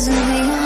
losing me